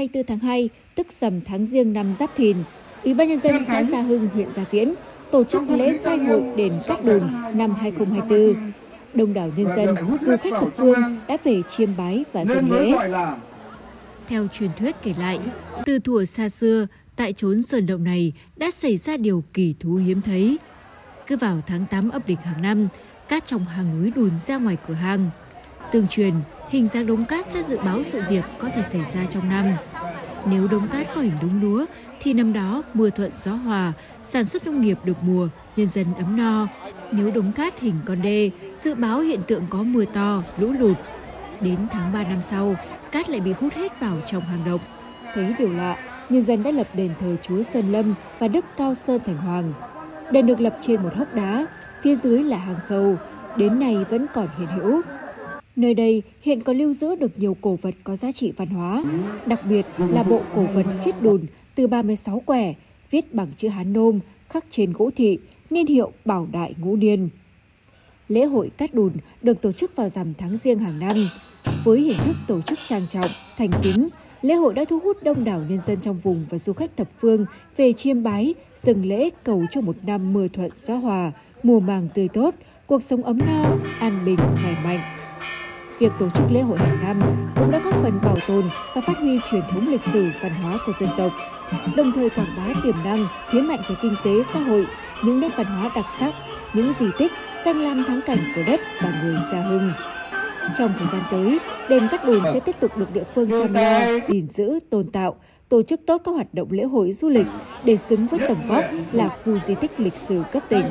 ngày 24 tháng 2, tức rằm tháng Giêng năm Giáp Thìn, Ủy ban nhân dân xã Gia Hưng, huyện Gia Viễn tổ chức lễ khai hội đền Cát Đồn năm 2024. Đông đảo nhân dân, du khách thập phương đã về chiêm bái và dâng lễ. Theo truyền thuyết kể lại, từ thuở xa xưa, tại chốn sơn động này đã xảy ra điều kỳ thú hiếm thấy. Cứ vào tháng 8 âm lịch hàng năm, cát trong hang núi đùn ra ngoài cửa hang. Tương truyền, hình dáng đống cát sẽ dự báo sự việc có thể xảy ra trong năm. Nếu đống cát có hình đúng lúa, thì năm đó mưa thuận gió hòa, sản xuất nông nghiệp được mùa, nhân dân ấm no. Nếu đống cát hình con đê, dự báo hiện tượng có mưa to, lũ lụt. Đến tháng 3 năm sau, cát lại bị hút hết vào trong hang động. Thấy điều lạ, nhân dân đã lập đền thờ Chúa Sơn Lâm và Đức Cao Sơn Thành Hoàng. Đền được lập trên một hốc đá, phía dưới là hang sâu, đến nay vẫn còn hiện hữu. Nơi đây hiện có lưu giữ được nhiều cổ vật có giá trị văn hóa, đặc biệt là bộ cổ vật khiết đùn từ 36 quẻ, viết bằng chữ Hán Nôm, khắc trên gỗ thị, niên hiệu Bảo Đại Ngũ Niên. Lễ hội Cát Đùn được tổ chức vào rằm tháng riêng hàng năm. Với hình thức tổ chức trang trọng, thành kính, lễ hội đã thu hút đông đảo nhân dân trong vùng và du khách thập phương về chiêm bái, dừng lễ cầu cho một năm mưa thuận gió hòa, mùa màng tươi tốt, cuộc sống ấm no, an bình, khỏe mạnh. Việc tổ chức lễ hội hàng năm cũng đã góp phần bảo tồn và phát huy truyền thống lịch sử văn hóa của dân tộc, đồng thời quảng bá tiềm năng, thế mạnh về kinh tế xã hội, những nét văn hóa đặc sắc, những di tích, danh lam thắng cảnh của đất và người Gia Hưng. Trong thời gian tới, đền Cát Đồn sẽ tiếp tục được địa phương chăm lo, gìn giữ, tôn tạo, tổ chức tốt các hoạt động lễ hội du lịch để xứng với tầm vóc là khu di tích lịch sử cấp tỉnh.